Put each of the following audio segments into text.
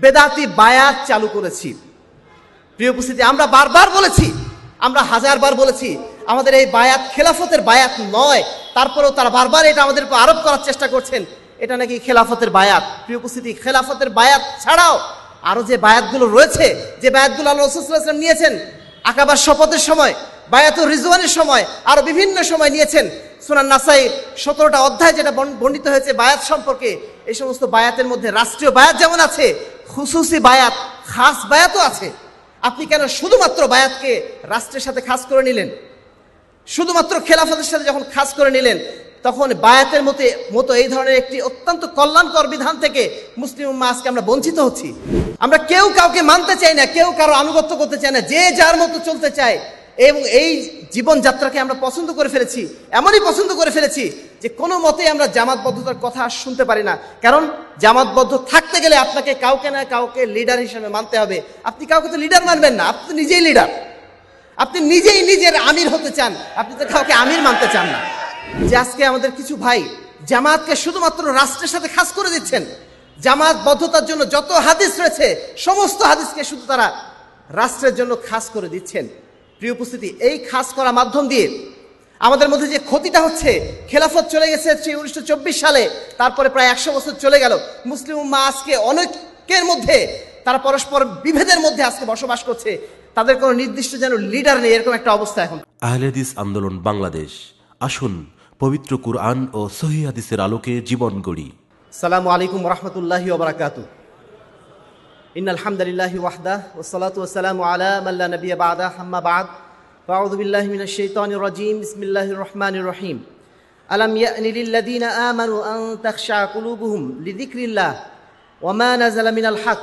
বেদাতি বায়াত চালু করেছি। প্রিয় উপস্থিতি, আমরা বারবার বলেছি, আমরা হাজারবার বলেছি, আমাদের এই বায়াত খেলাফতের বায়াত নয়, তারপরেও তারা বারবার এটা আমাদের উপর আরোপ করার চেষ্টা করছেন, এটা নাকি খেলাফতের বায়াত। প্রিয় উপস্থিতি, খেলাফতের বায়াত ছাড়াও আরও যে বায়াতগুলো রয়েছে, যে বায়াতগুলো আল্লাহ রসুলাম নিয়েছেন, আকাবার শপথের সময়, বায়াতুর রিজওয়ানের সময়, আরও বিভিন্ন সময় নিয়েছেন। সুনান নাসাই সতেরোটা অধ্যায় যেটা বর্ণ- বর্ণিত হয়েছে বায়াত সম্পর্কে, এই সমস্ত বায়াতের মধ্যে রাষ্ট্রীয় বায়াত যেমন আছে খুসুসি বায়াত, খাস বায়াতও আছে। আপনি কেন শুধুমাত্র বায়াতকে রাষ্ট্রের সাথে খাস করে নিলেন? শুধুমাত্র খেলাফতের সাথে যখন খাস করে নিলেন, তখন বায়াতের মতে, মতো এই ধরনের একটি অত্যন্ত কল্যাণকর বিধান থেকে মুসলিম আজকে আমরা বঞ্চিত হচ্ছি। আমরা কেউ কাউকে মানতে চাই না, কেউ কারও আনুগত্য করতে চাই না, যে যার মতো চলতে চায় এবং এই জীবনযাত্রাকে আমরা পছন্দ করে ফেলেছি, এমনই পছন্দ করে ফেলেছি যে কোনো মতে আমরা জামাতবদ্ধতার কথা আর শুনতে পারি না। কারণ জামাতবদ্ধ থাকতে গেলে আপনাকে কাউকে না কাউকে লিডার হিসেবে মানতে হবে। আপনি কাউকে তো লিডার মানবেন না, আপনি তো নিজেই লিডার আপনি নিজেই নিজের আমির হতে চান, আপনি তো কাউকে আমির মানতে চান না। যে আজকে আমাদের কিছু ভাই জামাতকে শুধুমাত্র রাষ্ট্রের সাথে খাস করে দিচ্ছেন, জামাতবদ্ধতার জন্য যত হাদিস রয়েছে, সমস্ত হাদিসকে শুধু তারা রাষ্ট্রের জন্য খাস করে দিচ্ছেন। প্রিয় উপস্থিতি এই খাস করা মাধ্যম দিয়ে আমাদের মধ্যে যে ক্ষতিটা হচ্ছে খেলাফত চলে গেছে সেই উনিশশো সালে তারপরে প্রায় একশো বছর চলে গেল। মুসলিম উম্মা আজকে অনেকের মধ্যে তারা পরস্পর বিভেদের মধ্যে আজকে বসবাস করছে। তাদের কোনো নির্দিষ্ট যেন লিডার নেই এরকম একটা অবস্থা এখন। আহলেদিস আন্দোলন বাংলাদেশ আসুন পবিত্র কুরআন ও সহি হাদিসের আলোকে জীবন গড়ি। সালামু আলাইকুম রহমতুল্লাহি ওবরাকাতু ইন আলহামদুলিল্লাহি ওয়াহদা ওসলাতু ওসালামু আলা মাল্লা নবিয়া বাদা হাম্মা বাদ ফাউযু বিল্লাহি মিনাশ শাইতানির রাজিম বিসমিল্লাহির রহমানির রহিম আলাম ইয়ানি লিল্লাযিনা আমানু আন তাখশা কুলুবুহুম লিযিকরিল্লাহ ওয়া মা নাযালা মিনাল হক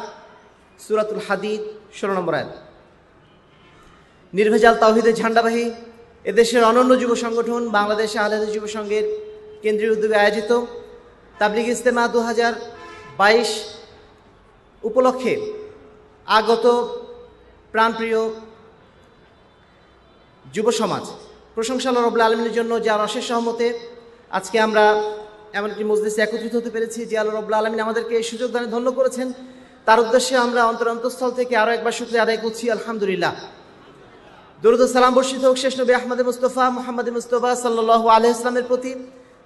সূরাতুল হাদিদ 16 নম্বর আয়াত। নির্ভেজাল তাওহিদের ঝান্ডাবাহী এদেশের অনন্য যুব সংগঠন বাংলাদেশ আহলেদ যুব সংঘের কেন্দ্রীয় উদ্যোগে আয়োজিত তাবলিগ ইস্তেমা দু হাজার বাইশ উপলক্ষে আগত প্রাণপ্রিয় যুব সমাজ প্রশংসা আল্লাহ রবুল্লা আলমিনের জন্য যার অশেষ সহমতে আজকে আমরা এমন একটি মজলিসে একত্রিত হতে পেরেছি, যে আল্লাহ রবুল্লা আলমিন আমাদেরকে এই সুযোগ দানে ধন্য করেছেন। তার উদ্দেশ্যে আমরা অন্তর অন্তঃস্থল থেকে আরও একবার শুক্রিয়া আদায় করছি, আলহামদুলিল্লাহ। দরুদ সালাম বর্ষিত হোক শেষ নবী আহমদ মুস্তফা, মোহাম্মদ মুস্তফা সাল্লাহ আলহ ইসলামের প্রতি,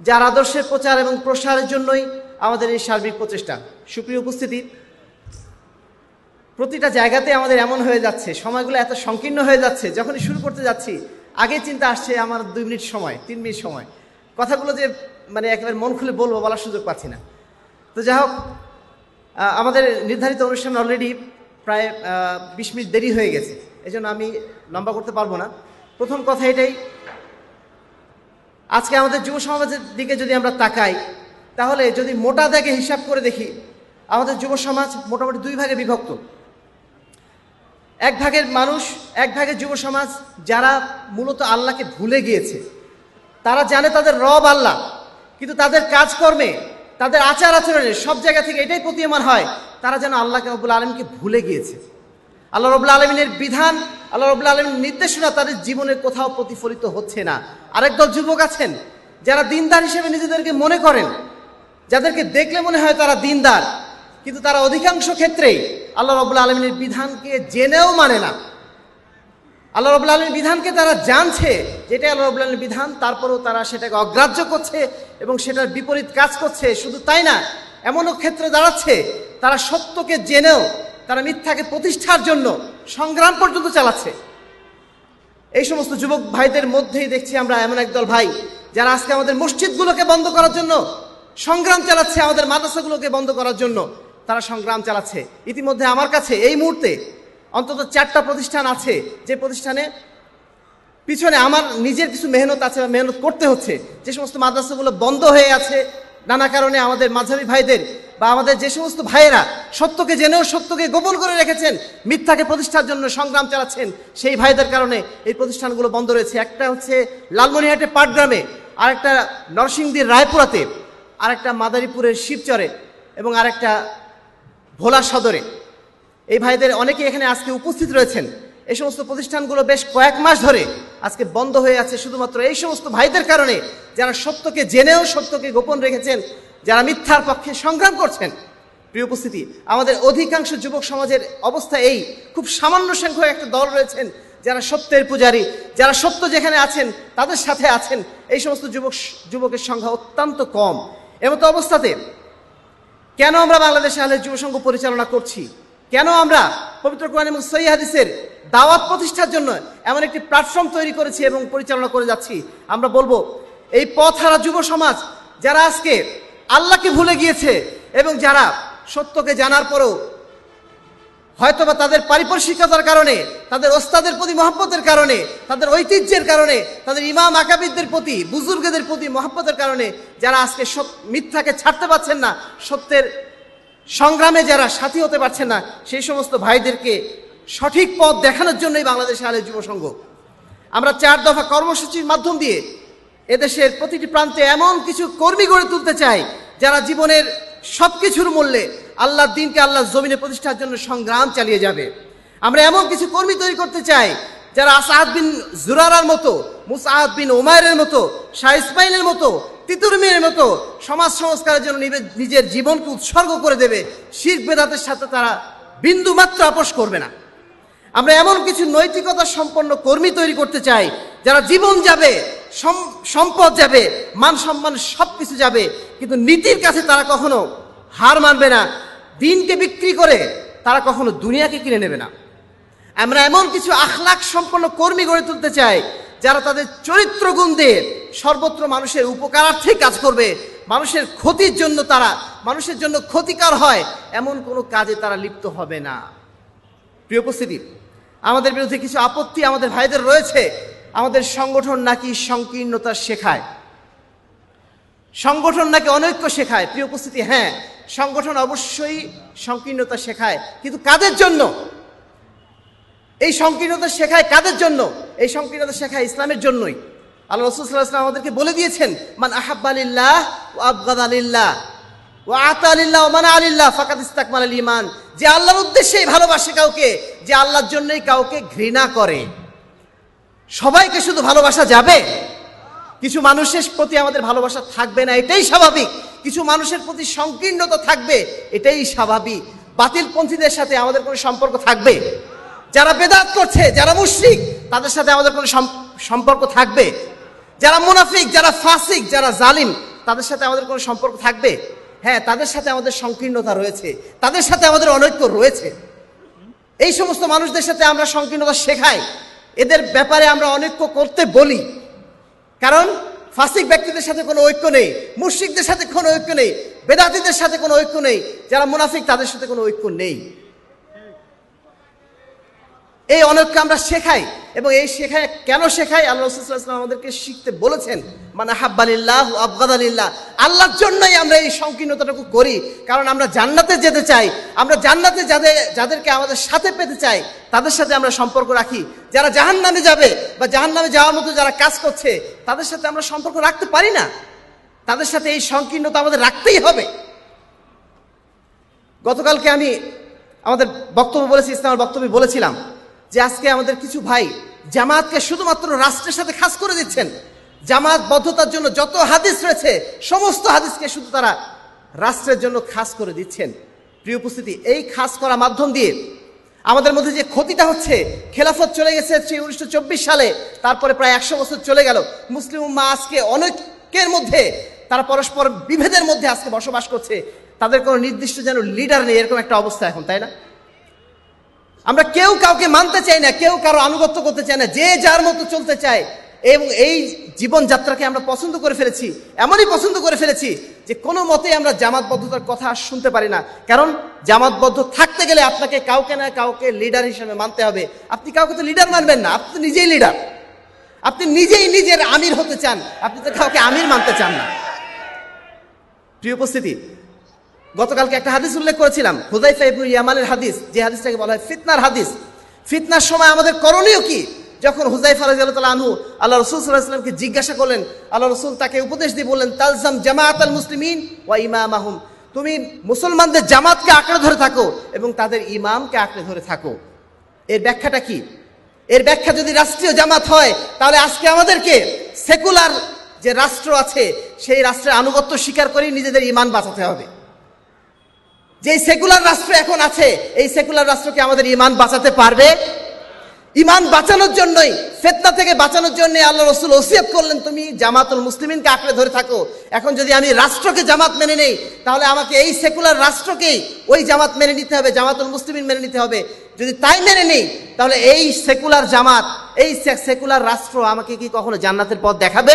যার আদর্শের প্রচার এবং প্রসারের জন্যই আমাদের এই সার্বিক প্রচেষ্টা। সুপ্রিয় উপস্থিতি প্রতিটা জায়গাতে আমাদের এমন হয়ে যাচ্ছে, সময়গুলো এত সংকীর্ণ হয়ে যাচ্ছে, যখনই শুরু করতে যাচ্ছি, আগে চিন্তা আসছে আমার দুই মিনিট সময়, তিন মিনিট সময়। কথাগুলো যে মানে একেবারে মন খুলে বলব বলার সুযোগ পাচ্ছি না। তো যাই হোক আমাদের নির্ধারিত অনুষ্ঠান অলরেডি প্রায় বিশ মিনিট দেরি হয়ে গেছে। এই আমি লম্বা করতে পারব না। প্রথম কথা এটাই, আজকে আমাদের যুব সমাজের দিকে যদি আমরা তাকাই, তাহলে যদি মোটা দাগে হিসাব করে দেখি, আমাদের যুব সমাজ মোটামুটি দুই ভাগে বিভক্ত। এক ভাগের মানুষ, এক ভাগের যুব সমাজ যারা মূলত আল্লাহকে ভুলে গিয়েছে, তারা জানে তাদের রব আল্লাহ, কিন্তু তাদের কাজকর্মে, তাদের আচার আচরণে সব জায়গা থেকে এটাই প্রতীয়মান হয়, তারা যেন আল্লাহকে রব্বুল আলমীকে ভুলে গিয়েছে। আল্লাহ রবুল্লা আলমিনের বিধান, আল্লাহ রবুল্লা আলমীর নির্দেশনা তাদের জীবনে কোথাও প্রতিফলিত হচ্ছে না। আরেক দল যুবক আছেন, যারা দিনদার হিসেবে নিজেদেরকে মনে করেন, যাদেরকে দেখলে মনে হয় তারা দিনদার কিন্তু তারা অধিকাংশ ক্ষেত্রেই আল্লাহ রবুল্লা আলমিনের বিধানকে জেনেও মানে না। আল্লাহ রবুল্লা আলমীর বিধানকে তারা জানছে যেটা আল্লাহ রবুল্লা আলমীর বিধান, তারপরেও তারা সেটাকে অগ্রাহ্য করছে এবং সেটার বিপরীত কাজ করছে। শুধু তাই না, এমনও ক্ষেত্রে দাঁড়াচ্ছে, তারা সত্যকে জেনেও, তারা মিথ্যাকে প্রতিষ্ঠার জন্য সংগ্রাম পর্যন্ত চালাচ্ছে। এই সমস্ত যুবক ভাইদের মধ্যেই দেখছি আমরা এমন একদল ভাই, যারা আজকে আমাদের মসজিদগুলোকে বন্ধ করার জন্য, সংগ্রাম চালাচ্ছে আমাদের মাদ্রাসাগুলোকে বন্ধ করার জন্য। তারা সংগ্রাম চালাচ্ছে। ইতিমধ্যে আমার কাছে এই মুহূর্তে অন্তত চারটা প্রতিষ্ঠান আছে, যে প্রতিষ্ঠানে পিছনে আমার নিজের কিছু মেহনত আছে বা মেহনত করতে হচ্ছে। যে সমস্ত মাদ্রাসাগুলো বন্ধ হয়ে আছে, নানা কারণে আমাদের মাঝাবি ভাইদের বা আমাদের যে সমস্ত ভাইয়েরা সত্যকে জেনেও সত্যকে গোপন করে রেখেছেন, মিথ্যাকে প্রতিষ্ঠার জন্য সংগ্রাম চালাচ্ছেন, সেই ভাইদের কারণে এই প্রতিষ্ঠানগুলো বন্ধ রয়েছে। একটা হচ্ছে লালমনিহাটে পাটগ্রামে আরেকটা নরসিংদীর রায়পুরাতে, আরেকটা মাদারীপুরের শিবচরে এবং আরেকটা ভোলা সদরে। এই ভাইদের অনেকে এখানে আজকে উপস্থিত রয়েছেন। এই সমস্ত প্রতিষ্ঠানগুলো বেশ কয়েক মাস ধরে আজকে বন্ধ হয়ে আছে শুধুমাত্র এই সমস্ত ভাইদের কারণে। যারা সত্যকে জেনেও সত্যকে গোপন রেখেছেন, যারা মিথ্যার পক্ষে সংগ্রাম করছেন। প্রিয় উপস্থিতি, আমাদের অধিকাংশ যুবক সমাজের অবস্থা এই। খুব সামান্য সংখ্যক একটা দল রয়েছেন, যারা সত্যের পূজারী, যারা সত্য যেখানে আছেন, তাদের সাথে আছেন। এই সমস্ত যুবক, যুবকের সংখ্যা অত্যন্ত কম। এমতো অবস্থাতে কেন আমরা বাংলাদেশে আহলে যুব সংঘ পরিচালনা করছি? কেন আমরা পবিত্র কোরআন এবং সহি হাদিসের দাওয়াত প্রতিষ্ঠার জন্য এমন একটি প্ল্যাটফর্ম তৈরি করেছি এবং পরিচালনা করে যাচ্ছি? আমরা বলব, এই পথ হারা যুব সমাজ যারা আজকে আল্লাহকে ভুলে গিয়েছে এবং যারা সত্যকে জানার পরেও হয়তোবা তাদের পারিপার্শ্বিকতার কারণে, তাদের ওস্তাদের প্রতি মহাব্বতের কারণে, তাদের ঐতিহ্যের কারণে, তাদের ইমাম আকাবিদদের প্রতি, বুজুর্গদের প্রতি মহাব্বতের কারণে যারা আজকে মিথ্যাকে ছাড়তে পারছেন না, সত্যের সংগ্রামে যারা সাথী হতে পারছেন না, সেই সমস্ত ভাইদেরকে সঠিক পথ দেখানোর জন্যই বাংলাদেশে আলে যুব সংঘ। আমরা চার দফা কর্মসূচির মাধ্যম দিয়ে এদেশের প্রতিটি প্রান্তে এমন কিছু কর্মী গড়ে তুলতে চাই, যারা জীবনের সব কিছুর মূল্যে আল্লাহর দিনকে আল্লাহর জমিনে প্রতিষ্ঠার জন্য সংগ্রাম চালিয়ে যাবে। আমরা এমন কিছু কর্মী তৈরি করতে চাই, যারা আসাদ বিন জুরারার মতো মুসাহাদ বিন ওমায়ের মতো, শাহ ইসমাইলের মতো, তিতুরমির মতো সমাজ সংস্কারের জন্য নিজের জীবনকে উৎসর্গ করে দেবে। শির বেদাতের সাথে তারা বিন্দু মাত্র আপোষ করবে না। আমরা এমন কিছু নৈতিকতা সম্পন্ন কর্মী তৈরি করতে চাই, যারা জীবন যাবে সম্পদ যাবে, মান সম্মান সব কিছু যাবে, কিন্তু নীতির কাছে তারা কখনো হার মানবে না। দিনকে বিক্রি করে তারা কখনো দুনিয়াকে কিনে নেবে না। আমরা এমন কিছু আখলাখ সম্পন্ন কর্মী গড়ে তুলতে চাই, যারা তাদের চরিত্র গুণ দিয়ে সর্বত্র মানুষের উপকারার্থে কাজ করবে, মানুষের ক্ষতির জন্য তারা, মানুষের জন্য ক্ষতিকার হয়, এমন কোনো কাজে তারা লিপ্ত হবে না। প্রিয় উপস্থিতি, আমাদের বিরুদ্ধে কিছু আপত্তি আমাদের ভাইদের রয়েছে। আমাদের সংগঠন নাকি সংকীর্ণতা শেখায়? সংগঠন নাকি অনৈক্য শেখায়? প্রিয় উপস্থিতি হ্যাঁ সংগঠন অবশ্যই সংকীর্ণতা শেখায়। কিন্তু কাদের জন্য? এই সংকীর্ণতা শেখায় কাদের জন্য? এই সংকীর্ণতা শেখায় ইসলামের জন্যই। আল্লাহ রসুল সাল্লাহ ইসলাম আমাদেরকে বলে দিয়েছেন, মান আহাব্বালিল্লাহ ও আবগাদ আলিল্লাহ ও আতা আলিল্লাহ ও মানা আলিল্লাহ ফাকাত ইস্তাকমাল আল ইমান যে আল্লাহর উদ্দেশ্যেই ভালোবাসে কাউকে, যে আল্লাহর জন্যই কাউকে ঘৃণা করে। সবাইকে শুধু ভালোবাসা যাবে? কিছু মানুষের প্রতি আমাদের ভালোবাসা থাকবে না, এটাই স্বাভাবিক। কিছু মানুষের প্রতি সংকীর্ণতা থাকবে, এটাই স্বাভাবিক। বাতিলপন্থীদের সাথে আমাদের কোনো সম্পর্ক থাকবে? যারা বেদাত করছে, যারা মুশরিক, তাদের সাথে আমাদের কোনো সম্পর্ক থাকবে? যারা মুনাফিক, যারা ফাসিক, যারা জালিম, তাদের সাথে আমাদের কোনো সম্পর্ক থাকবে? হ্যাঁ তাদের সাথে আমাদের সংকীর্ণতা রয়েছে। তাদের সাথে আমাদের অনৈক্য রয়েছে। এই সমস্ত মানুষদের সাথে আমরা সংকীর্ণতা শেখাই। এদের ব্যাপারে আমরা অনৈক্য করতে বলি। কারণ ফাসিক ব্যক্তিদের সাথে কোনো ঐক্য নেই, মুশ্রিকদের সাথে কোনো ঐক্য নেই, বেদাতিদের সাথে কোনো ঐক্য নেই, যারা মুনাফিক তাদের সাথে কোনো ঐক্য নেই। এই অনৈক্য আমরা শেখাই এবং এই শেখায় কেন শেখাই? আল্লাহ রসুলাম আমাদেরকে শিখতে বলেছেন মানে হাব্বালিল্লাহ আবগাদ আলিল্লাহ আল্লাহর জন্যই আমরা এই সংকীর্ণতাটুকু করি, কারণ আমরা জান্নাতে যেতে চাই। আমরা জান্নাতে যাদের যাদেরকে আমাদের সাথে পেতে চাই, তাদের সাথে আমরা সম্পর্ক রাখি। যারা জাহান নামে যাবে বা জাহান নামে যাওয়ার মতো যারা কাজ করছে, তাদের সাথে আমরা সম্পর্ক রাখতে পারি না। তাদের সাথে এই সংকীর্ণতা আমাদের রাখতেই হবে। গতকালকে আমি আমাদের বক্তব্য বলেছি, ইসলামের বক্তব্যে বলেছিলাম যে আজকে আমাদের কিছু ভাই জামাতকে শুধুমাত্র রাষ্ট্রের সাথে খাস করে দিচ্ছেন। জামাত বদ্ধতার জন্য যত হাদিস রয়েছে, সমস্ত হাদিসকে শুধু তারা রাষ্ট্রের জন্য খাস করে দিচ্ছেন। প্রিয় উপস্থিতি, এই খাস করা মাধ্যম দিয়ে আমাদের মধ্যে যে ক্ষতিটা হচ্ছে, খেলাফত চলে গেছে সেই উনিশশো চব্বিশ সালে, তারপরে প্রায় একশো বছর চলে গেল। মুসলিম উম্মা আজকে অনেকের মধ্যে, তারা পরস্পর বিভেদের মধ্যে আজকে বসবাস করছে। তাদের কোনো নির্দিষ্ট যেন লিডার নেই, এরকম একটা অবস্থা এখন, তাই না? আমরা কেউ কাউকে মানতে চাই না, কেউ কারও আনুগত্য করতে চাই না, যে যার মতো চলতে চায়। এবং এই জীবনযাত্রাকে আমরা পছন্দ করে ফেলেছি, এমনই পছন্দ করে ফেলেছি যে কোনো মতে আমরা জামাতবদ্ধতার কথা শুনতে পারি না। কারণ জামাতবদ্ধ থাকতে গেলে আপনাকে কাউকে না কাউকে লিডার হিসেবে মানতে হবে। আপনি কাউকে তো লিডার মানবেন না, আপনি তো নিজেই লিডার আপনি নিজেই নিজের আমির হতে চান, আপনি তো কাউকে আমির মানতে চান না। প্রিয় উপস্থিতি গতকালকে একটা হাদিস উল্লেখ করেছিলাম হুদাইফা ইবনু ইয়ামানের হাদিস, যে হাদিসটাকে বলা হয় ফিতনার হাদিস। ফিতনার সময় আমাদের করণীয় কি? যখন হুজাইফা রাজিয়াল্লাহ আনহু আল্লাহ রসুল সাল্লাহামকে জিজ্ঞাসা করলেন, আল্লাহ রসুল তাকে উপদেশ দিয়ে বললেন, তালজাম জামাত আল মুসলিমিন ওয়া ইমাম আহম তুমি মুসলমানদের জামাতকে আঁকড়ে ধরে থাকো এবং তাদের ইমামকে আঁকড়ে ধরে থাকো। এর ব্যাখ্যাটা কি? এর ব্যাখ্যা যদি রাষ্ট্রীয় জামাত হয়, তাহলে আজকে আমাদেরকে সেকুলার যে রাষ্ট্র আছে, সেই রাষ্ট্রের আনুগত্য স্বীকার করেই নিজেদের ইমান বাঁচাতে হবে। যে সেকুলার রাষ্ট্র এখন আছে, এই সেকুলার রাষ্ট্রকে আমাদের ইমান বাঁচাতে পারবে? ইমান বাঁচানোর জন্যই, ফেতনা থেকে বাঁচানোর জন্য আল্লাহ রসুল ওসিয়ত করলেন, তুমি জামাতুল মুসলিমিনকে আঁকড়ে ধরে থাকো। এখন যদি আমি রাষ্ট্রকে জামাত মেনে নেই, তাহলে আমাকে এই সেকুলার রাষ্ট্রকেই ওই জামাত মেনে নিতে হবে, জামাতুল মুসলিমিন মেনে নিতে হবে। যদি তাই মেনে নেই, তাহলে এই সেকুলার জামাত, এই সেকুলার রাষ্ট্র আমাকে কি কখনো জান্নাতের পথ দেখাবে?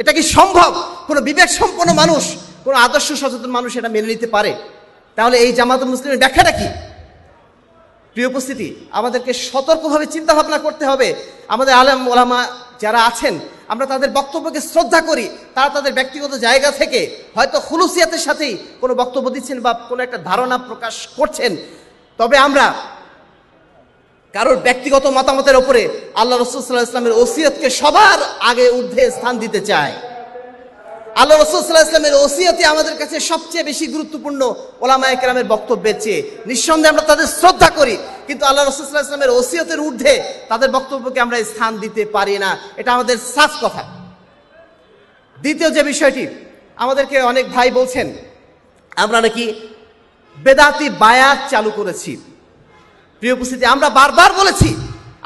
এটা কি সম্ভব? কোনো বিবেক সম্পন্ন মানুষ, কোনো আদর্শ সচেতন মানুষ এটা মেনে নিতে পারে। তাহলে এই জামাতুল মুসলিমের ব্যাখ্যাটা কি? প্রিয় উপস্থিতি, আমাদেরকে সতর্কভাবে চিন্তা ভাবনা করতে হবে। আমাদের আলম ওলামা যারা আছেন, আমরা তাদের বক্তব্যকে শ্রদ্ধা করি। তারা তাদের ব্যক্তিগত জায়গা থেকে হয়তো খুলুসিয়াতের সাথেই কোনো বক্তব্য দিচ্ছেন বা কোনো একটা ধারণা প্রকাশ করছেন। তবে আমরা কারোর ব্যক্তিগত মতামতের ওপরে আল্লাহ রসুল্লাহ ইসলামের ওসিয়তকে সবার আগে ঊর্ধ্বে স্থান দিতে চায় আল্লাহ রসুল্লাহ ইসলামের ওসিয়তে আমাদের কাছে সবচেয়ে বেশি গুরুত্বপূর্ণ ওলামা একরামের বক্তব্যের চেয়ে। নিঃসন্দেহে আমরা তাদের শ্রদ্ধা করি, কিন্তু আল্লাহ রসুল্লাহ ইসলামের ওসিয়তের ঊর্ধ্বে তাদের বক্তব্যকে আমরা স্থান দিতে পারি না। এটা আমাদের সাফ কথা। দ্বিতীয় যে বিষয়টি, আমাদেরকে অনেক ভাই বলছেন, আমরা নাকি বেদাতি বায়াত চালু করেছি। প্রিয় উপস্থিতি, আমরা বারবার বলেছি,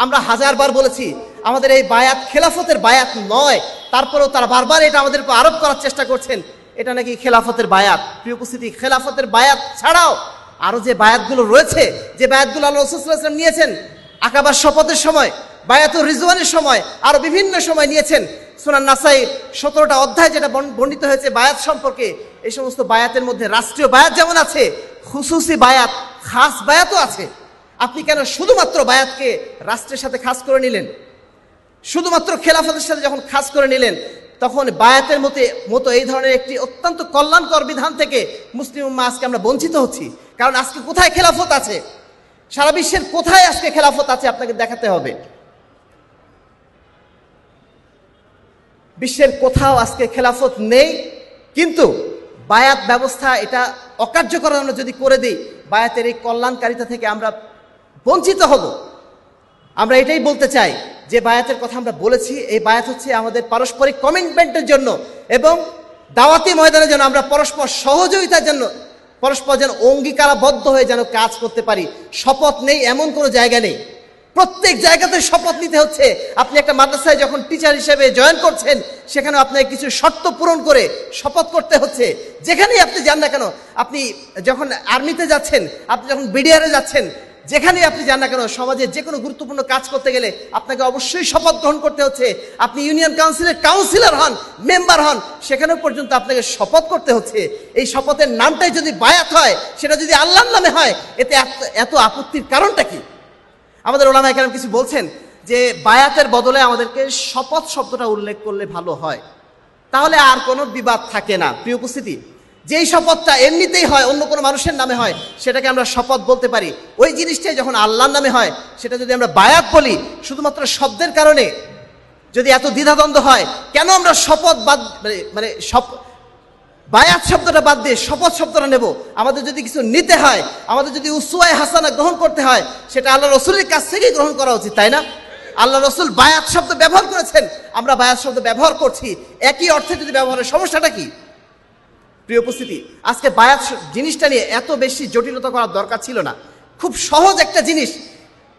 আমরা হাজারবার বলেছি, আমাদের এই বায়াত খেলাফতের বায়াত নয় তারপরেও তারা বারবার এটা আমাদের উপর আরোপ করার চেষ্টা করছেন। এটা নাকি খেলাফতের বায়াত। প্রিয় উপস্থিতি, খেলাফতের বায়াত ছাড়াও আরও যে বায়াতগুলো রয়েছে, যে বায়াতগুলো আল্লাহ রসুলাম নিয়েছেন, আকাবার শপথের সময়, বায়াতুর রিজওয়ানের সময়, আরও বিভিন্ন সময় নিয়েছেন। সোনান নাসাই সতেরোটা অধ্যায় যেটা বর্ণ- বর্ণিত হয়েছে বায়াত সম্পর্কে, এই সমস্ত বায়াতের মধ্যে রাষ্ট্রীয় বায়াত যেমন আছে, খুসুসি বায়াত, খাস বায়াতও আছে। আপনি কেন শুধুমাত্র বায়াতকে রাষ্ট্রের সাথে খাস করে নিলেন? শুধুমাত্র খেলাফতের সাথে যখন খাস করে নিলেন, তখন বায়াতের মতে, মতো এই ধরনের একটি অত্যন্ত কল্যাণকর বিধান থেকে মুসলিম উম্মা আজকে আমরা বঞ্চিত হচ্ছি। কারণ আজকে কোথায় খেলাফত আছে? সারা বিশ্বের কোথায় আজকে খেলাফত আছে আপনাকে দেখাতে হবে। বিশ্বের কোথাও আজকে খেলাফত নেই, কিন্তু বায়াত ব্যবস্থা এটা অকার্যকর আমরা যদি করে দিই, বায়াতের এই কল্যাণকারিতা থেকে আমরা বঞ্চিত হব। আমরা এটাই বলতে চাই যে বায়াতের কথা আমরা বলেছি, এই বায়াত হচ্ছে আমাদের পারস্পরিক কমিটমেন্টের জন্য এবং দাওয়াতি ময়দানের জন্য আমরা পরস্পর সহযোগিতার জন্য, পরস্পর যেন অঙ্গীকারাবদ্ধ হয়ে যেন কাজ করতে পারি। শপথ নেই এমন কোনো জায়গা নেই। প্রত্যেক জায়গাতে শপথ নিতে হচ্ছে। আপনি একটা মাদ্রাসায় যখন টিচার হিসেবে জয়েন করছেন সেখানে আপনাকে কিছু শর্ত পূরণ করে শপথ করতে হচ্ছে। যেখানেই আপনি যান না কেন, আপনি যখন আর্মিতে যাচ্ছেন, আপনি যখন বিডিআরে যাচ্ছেন যেখানেই আপনি যান না কেন, সমাজে যে কোনো গুরুত্বপূর্ণ কাজ করতে গেলে আপনাকে অবশ্যই শপথ গ্রহণ করতে হচ্ছে। আপনি ইউনিয়ন কাউন্সিলের কাউন্সিলর হন, মেম্বার হন সেখানেও পর্যন্ত আপনাকে শপথ করতে হচ্ছে। এই শপথের নামটাই যদি বায়াত হয়, সেটা যদি আল্লাহর নামে হয়, এতে এত- এত আপত্তির কারণটা কি? আমাদের ওলামা এখানে কিছু বলছেন যে, বায়াতের বদলে আমাদেরকে শপথ শব্দটা উল্লেখ করলে ভালো হয়। তাহলে আর কোনো বিবাদ থাকে না। প্রিয় উপস্থিতি যেই শপথটা এমনিতেই হয়, অন্য কোনো মানুষের নামে হয়, সেটাকে আমরা শপথ বলতে পারি। ওই জিনিসটাই যখন আল্লাহর নামে হয়, সেটা যদি আমরা বায়াত বলি, শুধুমাত্র শব্দের কারণে যদি এত দ্বিধাদ্বন্দ্ব হয়, কেন আমরা শপথ বাদ, মানে- মানে শপ বায়াত শব্দটা বাদ দিয়ে শপথ শব্দটা নেব? আমাদের যদি কিছু নিতে হয়, আমাদের যদি উসুয়ায় হাসানা গ্রহণ করতে হয়, সেটা আল্লাহ রসুলের কাছ থেকেই গ্রহণ করা উচিত, তাই না? আল্লাহ রসুল বায়াত শব্দ ব্যবহার করেছেন, আমরা বায়াত শব্দ ব্যবহার করছি। একই অর্থে যদি ব্যবহারের সমস্যাটা কি? প্রিয় উপস্থিতি, আজকে বায়াত জিনিসটা নিয়ে এত বেশি জটিলতা করার দরকার ছিল না। খুব সহজ একটা জিনিস।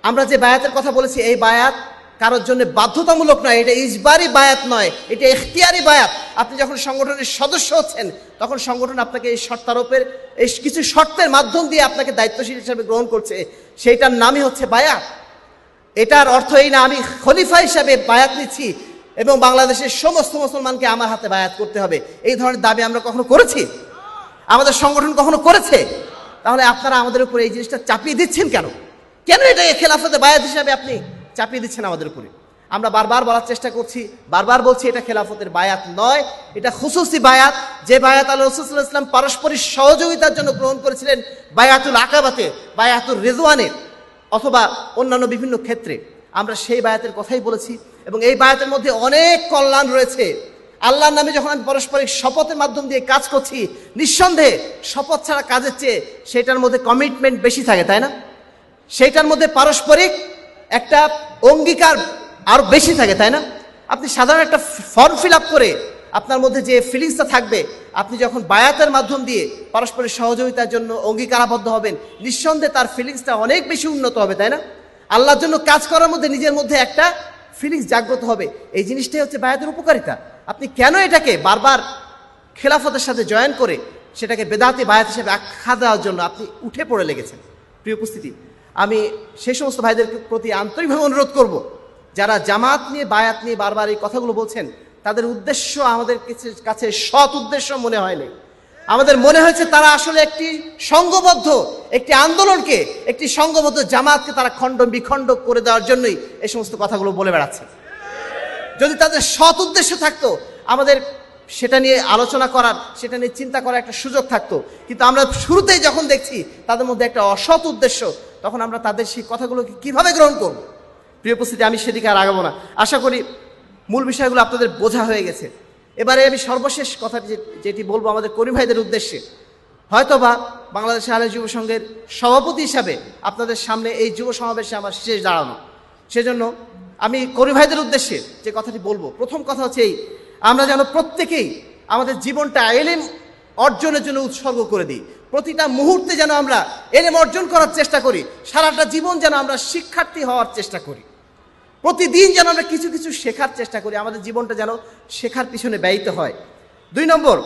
আমরা যে বায়াতের কথা বলেছি, এই বায়াত কারোর জন্য বাধ্যতামূলক নয়, এটা ইজবারি বায়াত নয়, এটা এখতিয়ারি বায়াত। আপনি যখন সংগঠনের সদস্য হচ্ছেন, তখন সংগঠন আপনাকে এই শর্তারোপের, এই কিছু শর্তের মাধ্যম দিয়ে আপনাকে দায়িত্বশীল হিসাবে গ্রহণ করছে। সেইটার নামই হচ্ছে বায়াত। এটার অর্থ এই না, আমি খলিফা হিসাবে বায়াত নিচ্ছি এবং বাংলাদেশের সমস্ত মুসলমানকে আমার হাতে বায়াত করতে হবে। এই ধরনের দাবি আমরা কখনো করেছি? আমাদের সংগঠন কখনো করেছে? তাহলে আপনারা আমাদের উপরে এই জিনিসটা চাপিয়ে দিচ্ছেন কেন? কেন এটা খেলাফতে বায়াত হিসাবে আপনি চাপিয়ে দিচ্ছেন আমাদের উপরে? আমরা বারবার বলার চেষ্টা করছি, বারবার বলছি এটা খেলাফতের বায়াত নয়, এটা খুসুসি বায়াত। যে বায়াত আল্লাহ রসুল্লাহ ইসলাম পারস্পরিক সহযোগিতার জন্য গ্রহণ করেছিলেন বায়াতুল আকাবাতে বায়াতুল রেজওয়ানে অথবা অন্যান্য বিভিন্ন ক্ষেত্রে। আমরা সেই বায়াতের কথাই বলেছি এবং এই বায়াতের মধ্যে অনেক কল্যাণ রয়েছে। আল্লাহর নামে যখন আমি পারস্পরিক শপথের মাধ্যম দিয়ে কাজ করছি, নিঃসন্দেহে শপথ ছাড়া কাজের চেয়ে সেটার মধ্যে কমিটমেন্ট বেশি থাকে, তাই না? সেইটার মধ্যে পারস্পরিক একটা অঙ্গীকার আরও বেশি থাকে, তাই না? আপনি সাধারণ একটা ফর্ম ফিল আপ করে আপনার মধ্যে যে ফিলিংসটা থাকবে, আপনি যখন বায়াতের মাধ্যম দিয়ে পারস্পরিক সহযোগিতার জন্য অঙ্গীকারাবদ্ধ হবেন, নিঃসন্দেহে তার ফিলিংসটা অনেক বেশি উন্নত হবে, তাই না? আল্লাহর জন্য কাজ করার মধ্যে নিজের মধ্যে একটা ফিলিংস জাগ্রত হবে। এই জিনিসটাই হচ্ছে বায়াতের উপকারিতা। আপনি কেন এটাকে বারবার খেলাফতের সাথে জয়েন করে সেটাকে বেদাতি বায়াত হিসেবে আখ্যা দেওয়ার জন্য আপনি উঠে পড়ে লেগেছেন? প্রিয় উপস্থিতি, আমি সেই সমস্ত ভাইদের প্রতি আন্তরিকভাবে অনুরোধ করব, যারা জামাত নিয়ে, বায়াত নিয়ে বারবার এই কথাগুলো বলছেন, তাদের উদ্দেশ্য আমাদের কিছু- সৎ উদ্দেশ্য মনে হয়নি আমাদের মনে হয়েছে তারা আসলে একটি সংঘবদ্ধ একটি আন্দোলনকে, একটি সংঘবদ্ধ জামাতকে তারা খণ্ড বিখণ্ড করে দেওয়ার জন্যই এই সমস্ত কথাগুলো বলে বেড়াচ্ছে। যদি তাদের সৎ উদ্দেশ্য থাকতো, আমাদের সেটা নিয়ে আলোচনা করার, সেটা নিয়ে চিন্তা করার একটা সুযোগ থাকতো। কিন্তু আমরা শুরুতেই যখন দেখছি তাদের মধ্যে একটা অসৎ উদ্দেশ্য, তখন আমরা তাদের সেই কথাগুলোকে কীভাবে গ্রহণ করব? প্রিয় উপস্থিতি, আমি সেদিকে আর আগাবো না। আশা করি মূল বিষয়গুলো আপনাদের বোঝা হয়ে গেছে। এবারে আমি সর্বশেষ কথাটি যে- যেটি বলব আমাদের করিম ভাইদের উদ্দেশ্যে, হয়তোবা বাংলাদেশ আলে যুব সংঘের সভাপতি হিসাবে আপনাদের সামনে এই যুব সমাবেশে আমার শেষ দাঁড়ানো। সেজন্য আমি করি ভাইদের উদ্দেশ্যে যে কথাটি বলব, প্রথম কথা হচ্ছে এই, আমরা যেন প্রত্যেকেই আমাদের জীবনটা এলেম অর্জনের জন্য উৎসর্গ করে দিই। প্রতিটা মুহূর্তে যেন আমরা এলেম অর্জন করার চেষ্টা করি, সারাটা জীবন যেন আমরা শিক্ষার্থী হওয়ার চেষ্টা করি। প্রতিদিন যেন আমরা কিছু কিছু শেখার চেষ্টা করি, আমাদের জীবনটা যেন শেখার পিছনে ব্যয়িত হয়। দুই নম্বর,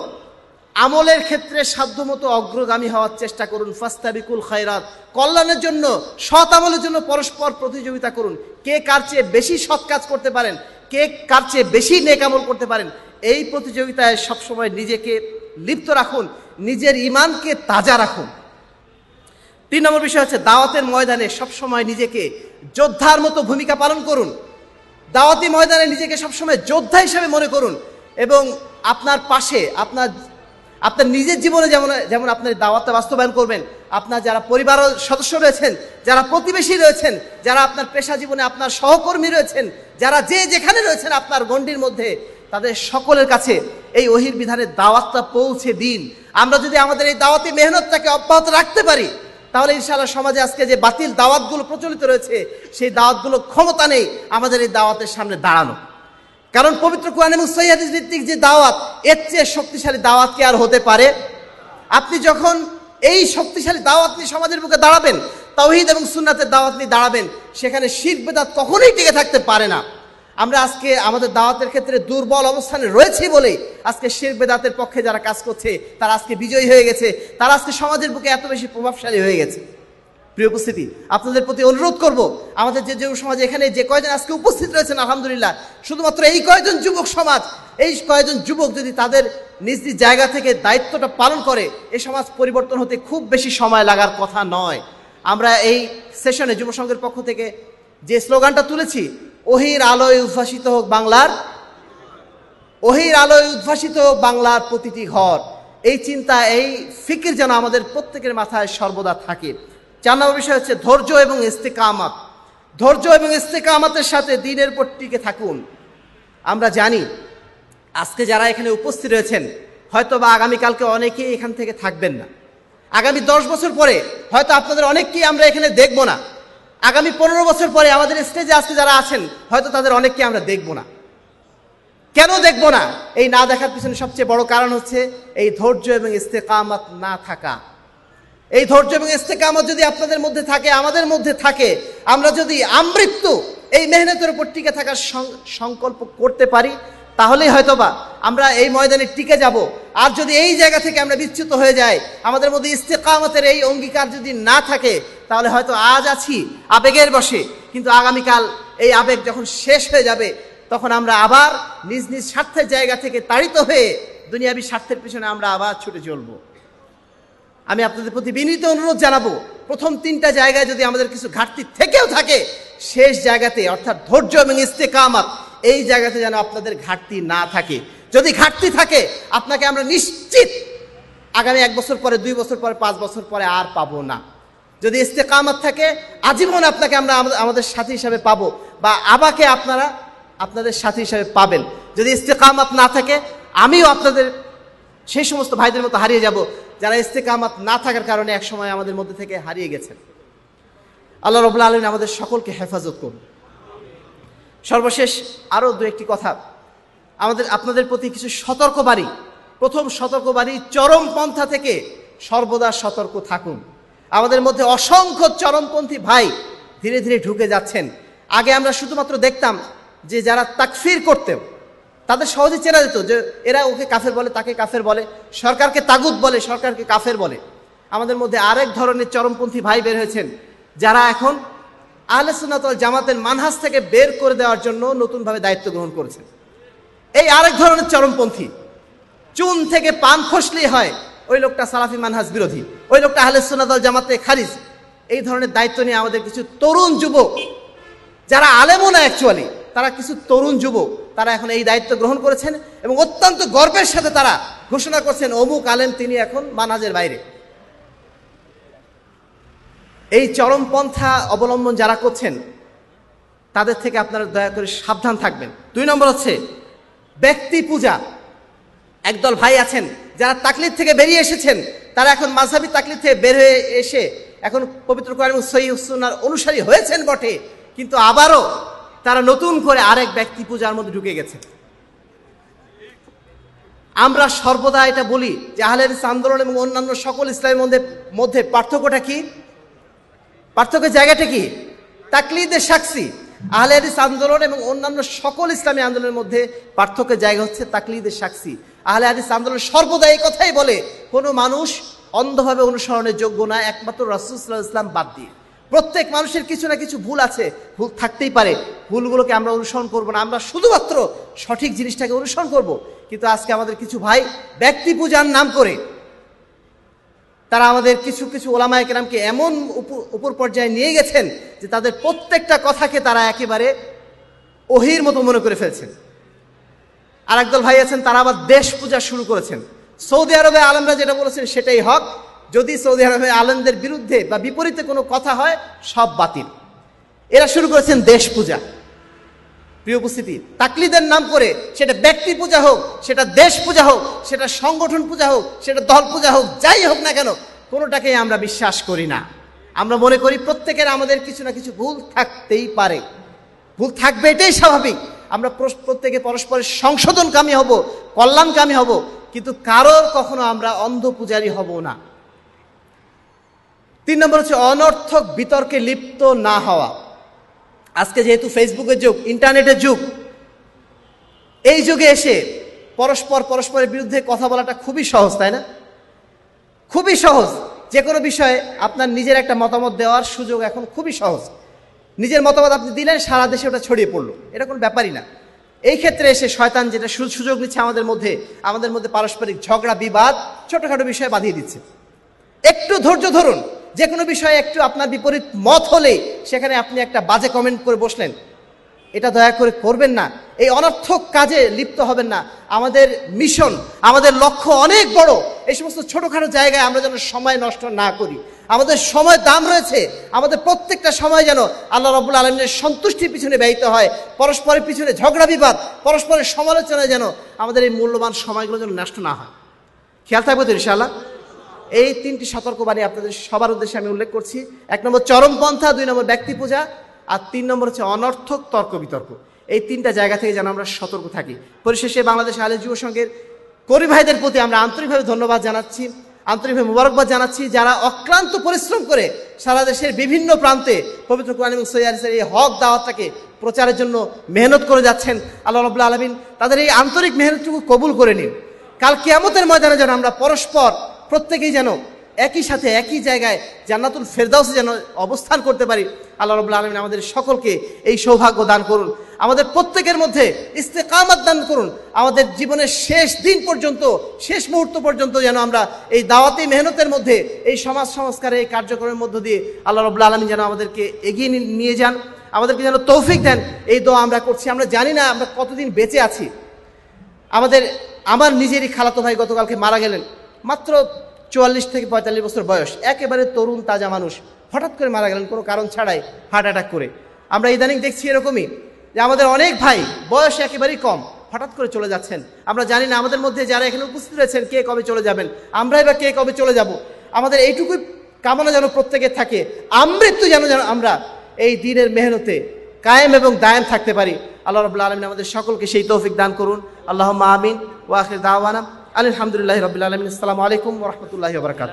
আমলের ক্ষেত্রে সাধ্যমতো অগ্রগামী হওয়ার চেষ্টা করুন। ফাস্তাবিকুল খায়রাত, কল্যাণের জন্য, সৎ আমলের জন্য পরস্পর প্রতিযোগিতা করুন। কে কার চেয়ে বেশি সৎ কাজ করতে পারেন? কে কার চেয়ে বেশি নেক আমল করতে পারেন? এই প্রতিযোগিতায় সবসময় নিজেকে লিপ্ত রাখুন, নিজের ইমানকে তাজা রাখুন। তিন নম্বর বিষয় হচ্ছে, দাওয়াতের ময়দানে সবসময় নিজেকে যোদ্ধার মতো ভূমিকা পালন করুন। দাওয়াতি ময়দানে নিজেকে সবসময় যোদ্ধা হিসেবে মনে করুন এবং আপনার পাশে, আপনার আপনার নিজের জীবনে যেমন যেমন আপনার দাওয়াতটা বাস্তবায়ন করবেন, আপনার যারা পরিবার সদস্য রয়েছেন, যারা প্রতিবেশী রয়েছেন, যারা আপনার পেশা জীবনে আপনার সহকর্মী রয়েছেন, যারা যে যেখানে রয়েছেন আপনার গণ্ডির মধ্যে, তাদের সকলের কাছে এই ওহির বিধানের দাওয়াতটা পৌঁছে দিন। আমরা যদি আমাদের এই দাওয়াতি মেহনতটাকে অব্যাহত রাখতে পারি তাহলে ইনশাআল্লাহ সমাজে আজকে যে বাতিল দাওয়াতগুলো প্রচলিত রয়েছে, সেই দাওয়াতগুলো ক্ষমতা নেই আমাদের এই দাওয়াতের সামনে দাঁড়ানো। কারণ পবিত্র কোরআন এবং সৈয়াদিস ভিত্তিক যে দাওয়াত, এর চেয়ে শক্তিশালী দাওয়াত কি আর হতে পারে? আপনি যখন এই শক্তিশালী দাওয়াত নিয়ে সমাজের বুকে দাঁড়াবেন, তাওহিদ এবং সুন্নাতের দাওয়াত নিয়ে দাঁড়াবেন, সেখানে শির বেদাত কখনোই টিকে থাকতে পারে না। আমরা আজকে আমাদের দাওয়াতের ক্ষেত্রে দুর্বল অবস্থানে রয়েছি বলেই আজকে শির বেদাতের পক্ষে যারা কাজ করছে, তারা আজকে বিজয়ী হয়ে গেছে, তারা আজকে সমাজের বুকে এত বেশি প্রভাবশালী হয়ে গেছে। প্রিয় উপস্থিতি, আপনাদের প্রতি অনুরোধ করব, আমাদের যে যুব সমাজ এখানে যে কয়জন আজকে উপস্থিত রয়েছেন, আলহামদুলিল্লাহ, শুধুমাত্র এই কয়জন যুবক সমাজ, এই কয়জন যুবক যদি তাদের নিজ নিজ জায়গা থেকে দায়িত্বটা পালন করে এই সমাজ পরিবর্তন হতে খুব বেশি সময় লাগার কথা নয়। আমরা এই সেশনে যুব সংঘের পক্ষ থেকে যে স্লোগানটা তুলেছি ওহির আলোয় উদ্ভাসিত হোক বাংলার, ওহির আলোয় উদ্ভাসিত হোক বাংলার প্রতিটি ঘর। এই চিন্তা, এই ফিকির যেন আমাদের প্রত্যেকের মাথায় সর্বদা থাকে। চার নম্বর বিষয় হচ্ছে ধৈর্য এবং ইস্তেকামাত। ধৈর্য এবং ইস্তেকামাতের সাথে দিনের পর টিকে থাকুন। আমরা জানি, আজকে যারা এখানে উপস্থিত রয়েছেন হয়তো বা আগামীকালকে অনেকেই এখান থেকে থাকবেন না। আগামী দশ বছর পরে হয়তো আপনাদের অনেককেই আমরা এখানে দেখব না। আগামী পনেরো বছর পরে আমাদের স্টেজে আজকে যারা আছেন, হয়তো তাদের অনেককে আমরা দেখব না। কেন দেখব না? এই না দেখার পিছনে সবচেয়ে বড় কারণ হচ্ছে এই ধৈর্য এবং ইস্তেকামত না থাকা। এই ধৈর্য এবং ইস্তেকামত যদি আপনাদের মধ্যে থাকে, আমাদের মধ্যে থাকে, আমরা যদি আমৃত্যু এই মেহনতের উপর টিকে থাকার সংকল্প করতে পারি তাহলেই হয়তোবা আমরা এই ময়দানে টিকে যাব। আর যদি এই জায়গা থেকে আমরা বিচ্যুত হয়ে যাই, আমাদের মধ্যে ইস্তেকামতের এই অঙ্গীকার যদি না থাকে, তাহলে হয়তো আজ আছি, আবেগের বসে কিন্তু আগামীকাল এই আবেগ যখন শেষ হয়ে যাবে, তখন আমরা আবার নিজ নিজ স্বার্থের জায়গা থেকে তাড়িত হয়ে দুনিয়াবী স্বার্থের পিছনে আমরা আবার ছুটে চলবো। আমি আপনাদের প্রতি বিনীত অনুরোধ জানাব, প্রথম তিনটা জায়গায় যদি আমাদের কিছু ঘাটতি থেকেও থাকে, শেষ জায়গাতে, অর্থাৎ ধৈর্য এবং ইস্তেকামাত এই জায়গাতে যেন আপনাদের ঘাটতি না থাকে। যদি ঘাটতি থাকে, আপনাকে আমরা নিশ্চিত আগামী এক বছর পরে, দুই বছর পরে, পাঁচ বছর পরে আর পাবো না। যদি ইস্তেকামাত থাকে, আজীবন আপনাকে আমরা আমাদের- সাথী হিসাবে পাবো বা আবাকে আপনারা আপনাদের সাথী হিসাবে পাবেন। যদি ইস্তেকামাত না থাকে, আমিও আপনাদের সেই সমস্ত ভাইদের মতো হারিয়ে যাব যারা ইস্তেকামাত না থাকার কারণে এক সময় আমাদের মধ্যে থেকে হারিয়ে গেছেন। আল্লাহ রবুল্লা আলমিন আমাদের সকলকে হেফাজত করুন। সর্বশেষ আরও দু একটি কথা। আমাদের, আপনাদের প্রতি কিছু সতর্কবাণী। প্রথম সতর্কবাণী চরমপন্থা থেকে সর্বদা সতর্ক থাকুন। আমাদের মধ্যে অসংখ্য চরমপন্থী ভাই ধীরে ধীরে ঢুকে যাচ্ছেন। আগে আমরা শুধুমাত্র দেখতাম যে যারা তাকফির করতেন, তাদের সহজে চেনা যেত যে এরা ওকে কাফের বলে, তাকে কাফের বলে, সরকারকে তাগুদ বলে, সরকারকে কাফের বলে। আমাদের মধ্যে আরেক ধরনের চরমপন্থী ভাই বের হয়েছেন, যারা এখন আহলে জামাতের মানহাজ থেকে বের করে দেওয়ার জন্য নতুনভাবে দায়িত্ব গ্রহণ করেছেন। এই আরেক ধরনের চরমপন্থী। চুন থেকে পান খসলেই হয়, ওই লোকটা সালাফি মানহাজ বিরোধী, ওই লোকটা আহলে সুন্নাতল জামাতে খারিজ। এই ধরনের দায়িত্ব নিয়ে আমাদের কিছু তরুণ যুবক, যারা আলেমও না অ্যাকচুয়ালি তারা কিছু তরুণ যুবক, তারা এখন এই দায়িত্ব গ্রহণ করেছেন এবং অত্যন্ত গর্বের সাথে তারা ঘোষণা করছেন, অমুক আলেম, তিনি এখন মানাজের বাইরে। এই চরমপন্থা অবলম্বন যারা করছেন, তাদের থেকে আপনারা দয়া করে সাবধান থাকবেন। দুই নম্বর হচ্ছে, ব্যক্তি পূজা। একদল ভাই আছেন, যারা তাকলিদ থেকে বেরিয়ে এসেছেন, তারা এখন মাঝহাবি তাকলিদ থেকে বের হয়ে এসে এখন পবিত্র কোরআন সুন্নার অনুসারী হয়েছেন বটে, কিন্তু আবারও তারা নতুন করে আরেক ব্যক্তি পূজার মধ্যে ঢুকে গেছে। আমরা সর্বদা এটা বলি যে আহলের আন্দোলন এবং অন্যান্য সকল ইসলামের মধ্যে মধ্যে পার্থক্যটা কি? পার্থক্যের জায়গাটা কি? তাকলিদের সাক্ষী আহলে হাদিস আন্দোলন এবং অন্যান্য সকল ইসলামী আন্দোলনের মধ্যে পার্থক্যের জায়গা হচ্ছে তাকলিদের সাক্ষী। আহলে হাদিস আন্দোলন সর্বদা এই কথাই বলে, কোনো মানুষ অন্ধভাবে অনুসরণের যোগ্য না, একমাত্র রাসুসাল্লাহ ইসলাম বাদ দিয়ে। প্রত্যেক মানুষের কিছু না কিছু ভুল আছে, ভুল থাকতেই পারে। ভুলগুলোকে আমরা অনুসরণ করব না, আমরা শুধুমাত্র সঠিক জিনিসটাকে অনুসরণ করব। কিন্তু আজকে আমাদের কিছু ভাই ব্যক্তি পূজার নাম করে তারা আমাদের কিছু কিছু ওলামায় কেরামকে এমন উপ- উপর পর্যায়ে নিয়ে গেছেন যে তাদের প্রত্যেকটা কথাকে তারা একেবারে ওহির মতো মনে করে ফেলছেন। আর একদল ভাই আছেন, তারা আবার দেশ পূজা শুরু করেছেন। সৌদি আরবে আলমরা যেটা বলেছেন সেটাই হক। যদি সৌদি আরবে আলমদের বিরুদ্ধে বা বিপরীতে কোনো কথা হয়, সব বাতিল। এরা শুরু করেছেন দেশ পূজা। প্রিয় উপস্থিতি, তাকলিদের নাম করে সেটা ব্যক্তি পূজা হোক, সেটা দেশ পূজা হোক, সেটা সংগঠন পূজা হোক, সেটা দল পূজা হোক, যাই হোক না কেন কোনোটাকেই আমরা বিশ্বাস করি না। আমরা মনে করি প্রত্যেকের আমাদের কিছু না কিছু ভুল থাকতেই পারে। ভুল থাকবে এটাই স্বাভাবিক। আমরা প্রত্যেকে পরস্পরের সংশোধনকামী হব, কল্যাণকামী হব, কিন্তু কারোর কখনো আমরা অন্ধ পূজারী হব না। তিন নম্বর হচ্ছে অনর্থক বিতর্কে লিপ্ত না হওয়া। আজকে যেহেতু ফেসবুকের যুগ, ইন্টারনেটের যুগ, এই যুগে এসে পরস্পর পরস্পরের বিরুদ্ধে কথা বলাটা খুবই সহজ, তাই না? খুবই সহজ। যে কোনো বিষয়ে আপনার নিজের একটা মতামত দেওয়ার সুযোগ এখন খুবই সহজ। নিজের মতামত আপনি দিলেন, সারা দেশে ওটা ছড়িয়ে পড়ল। এটা কোনো ব্যাপারই না। এই ক্ষেত্রে এসে শয়তান যেটা সুযোগ নিচ্ছে আমাদের মধ্যে আমাদের মধ্যে পারস্পরিক ঝগড়া, বিবাদ, ছোটখাটো বিষয়ে বাঁধিয়ে দিচ্ছে। একটু ধৈর্য ধরুন। যে কোনো বিষয়ে একটু আপনার বিপরীত মত হলে সেখানে আপনি একটা বাজে কমেন্ট করে বসলেন। এটা দয়া করে করবেন না। এই অনর্থক কাজে লিপ্ত হবেন না। আমাদের মিশন আমাদের লক্ষ্য অনেক বড়। এই সমস্ত ছোটোখাটো জায়গায় আমরা যেন সময় নষ্ট না করি। আমাদের সময় দাম রয়েছে। আমাদের প্রত্যেকটা সময় যেন আল্লাহ রবুল আলমের সন্তুষ্টির পিছনে ব্যয়িত হয়। পরস্পরের পিছনে ঝগড়া, বিবাদ, পরস্পরের সমালোচনায় যেন আমাদের এই মূল্যবান সময়গুলো যেন নষ্ট না হয়। খেয়াল থাকবে তো ইনশাআল্লাহ? এই তিনটি সতর্কবাণী আপনাদের সবার উদ্দেশ্যে আমি উল্লেখ করছি। এক নম্বর চরমপন্থা, দুই নম্বর ব্যক্তি পূজা, আর তিন নম্বর হচ্ছে অনর্থক তর্ক বিতর্ক। এই তিনটা জায়গা থেকে যেন আমরা সতর্ক থাকি। পরিশেষে বাংলাদেশ আলী যুব সংঘের করি ভাইদের প্রতি আমরা আন্তরিকভাবে ধন্যবাদ জানাচ্ছি। আন্তরিকভাবে মুবারকবাদ জানাচ্ছি যারা অক্লান্ত পরিশ্রম করে সারা দেশের বিভিন্ন প্রান্তে পবিত্র কোরআন এবং সৈয়াদের এই হক দাওয়াতটাকে প্রচারের জন্য মেহনত করে যাচ্ছেন আল্লাহ রবুল্লা আলমিন। তাদের এই আন্তরিক মেহনতটুকু কবুল করে নিন। কাল কিয়ামতের ময়দানে যেন আমরা পরস্পর প্রত্যেকেই যেন একই সাথে একই জায়গায় জান্নাতুল ফেরদাউসে যেন অবস্থান করতে পারি। আল্লাহ রবুল্লা আলমিন আমাদের সকলকে এই সৌভাগ্য দান করুন। আমাদের প্রত্যেকের মধ্যে ইস্তেকামাত দান করুন। আমাদের জীবনের শেষ দিন পর্যন্ত, শেষ মুহূর্ত পর্যন্ত যেন আমরা এই দাওয়াতি মেহনতের মধ্যে, এই সমাজ সংস্কারের এই কার্যক্রমের মধ্য দিয়ে আল্লাহ রবুল্লা আলমিন যেন আমাদেরকে এগিয়ে নিয়ে যান। আমাদেরকে যেন তৌফিক দেন। এই দোয়া আমরা করছি। আমরা জানি না আমরা কতদিন বেঁচে আছি। আমাদের, আমার নিজেরই খালাতো ভাই গতকালকে মারা গেলেন। মাত্র চুয়াল্লিশ থেকে পঁয়তাল্লিশ বছর বয়স। একেবারে তরুণ, তাজা মানুষ। হঠাৎ করে মারা গেলেন, কোনো কারণ ছাড়াই হার্ট অ্যাটাক করে। আমরা ইদানিং দেখছি এরকমই যে আমাদের অনেক ভাই বয়স একেবারেই কম, হঠাৎ করে চলে যাচ্ছেন। আমরা জানি না আমাদের মধ্যে যারা এখানে উপস্থিত রয়েছেন, কে কবে চলে যাবেন। আমরাই বা কে কবে চলে যাব। আমাদের এইটুকুই কামনা যেন প্রত্যেকের থাকে। আমৃত্যু যেন যেন আমরা এই দিনের মেহনতে কায়েম এবং দায়েম থাকতে পারি। আল্লাহ রবুল্লা আলমিন আমাদের সকলকে সেই তৌফিক দান করুন। আল্লাহ আমিন। ওয়াখির দাওয়ানা। আলহামদুলিল্লাহ রবিল আলমিন আসসালামু আলাইকুম রহমতুল্লাহ বারকাত